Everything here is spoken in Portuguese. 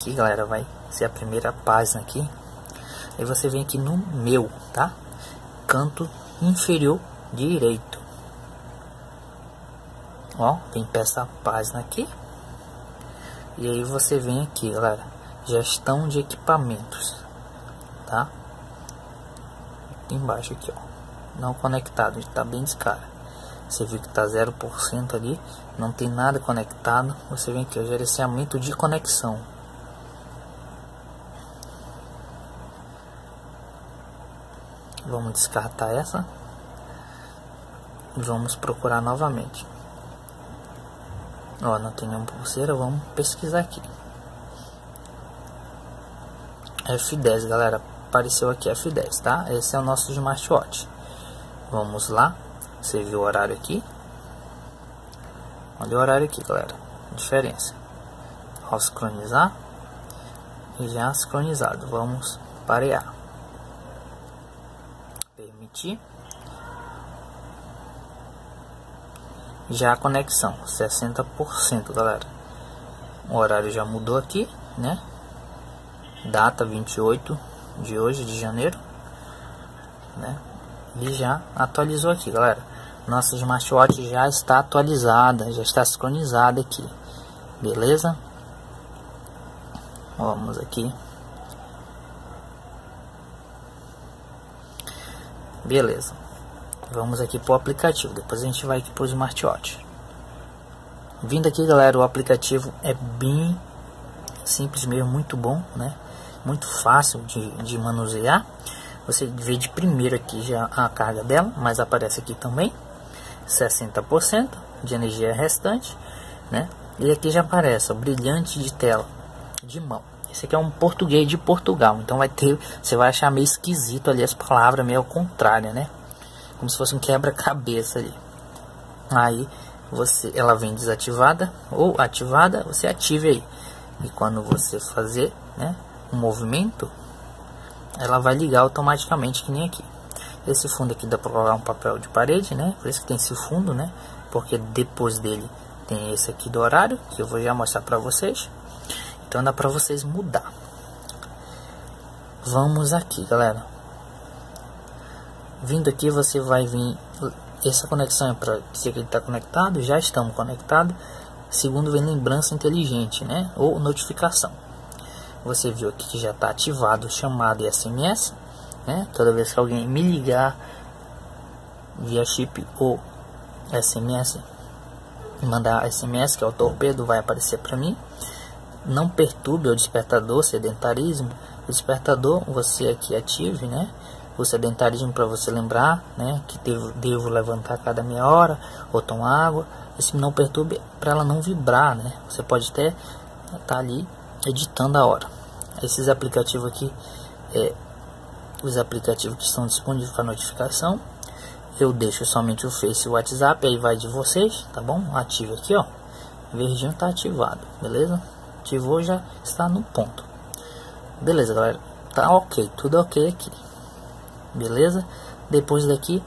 Aqui, galera, vai ser a primeira página aqui. Aí você vem aqui no meu, tá? Canto inferior direito. Ó, tem peça página aqui. E aí você vem aqui, galera, gestão de equipamentos, tá? Embaixo aqui, ó, não conectado, está bem descara. Você viu que tá 0% ali, não tem nada conectado. Você vem aqui, ó, gerenciamento de conexão. Vamos descartar essa. Vamos procurar novamente. Ó, não tem nenhuma pulseira, vamos pesquisar aqui. F10, galera. Apareceu aqui F10, tá? Esse é o nosso smartwatch. Vamos lá. Você viu o horário aqui? Olha o horário aqui, galera. Diferença. Ao sincronizar. Já sincronizado. Vamos parear. Permitir. Já a conexão, 60%, galera. O horário já mudou aqui, né? Data 28 de hoje, de janeiro, né? E já atualizou aqui, galera. Nossa smartwatch já está atualizada, já está sincronizada aqui. Beleza? Vamos aqui. Beleza. Vamos aqui para o aplicativo. Depois a gente vai aqui para o smartwatch. Vindo aqui, galera, o aplicativo é bem simples mesmo, muito bom, né? Muito fácil de, de manusear. Você vê de primeiro aqui já a carga dela, mas aparece aqui também 60% de energia restante, né? E aqui já aparece o brilhante de tela de mão. Esse aqui é um português de Portugal, então vai ter, você vai achar meio esquisito ali as palavras meio ao contrário, né? como se fosse um quebra-cabeça ali. Aí você, ela vem desativada ou ativada, você ative aí. E quando você fazer, né, um movimento, ela vai ligar automaticamente que nem aqui. Esse fundo aqui dá para colocar um papel de parede, né? Por isso que tem esse fundo, né? Porque depois dele tem esse aqui do horário, que eu vou já mostrar para vocês. Então dá para vocês mudar. Vamos aqui, galera. Vindo aqui você vai vir essa conexão é para dizer que ele está conectado, já estamos conectados. Segundo vem lembrança inteligente, né? Ou notificação. Você viu aqui que já está ativado chamado e SMS, né? Toda vez que alguém me ligar via chip ou SMS, mandar SMS que é o torpedo vai aparecer para mim. Não perturbe o despertador, sedentarismo. O despertador você aqui ative, né? o sedentarismo para você lembrar, né, que devo, devo levantar cada meia hora ou tomar água. Esse não perturbe para ela não vibrar, né? Você pode até estar tá ali editando a hora. Esses aplicativos aqui, é, os aplicativos que estão disponíveis para notificação, eu deixo somente o Face e o WhatsApp, aí vai de vocês, tá bom? Ative aqui, ó. Verdinho tá ativado, beleza? Ativou já está no ponto. Beleza, galera. Tá ok, tudo ok aqui beleza? Depois daqui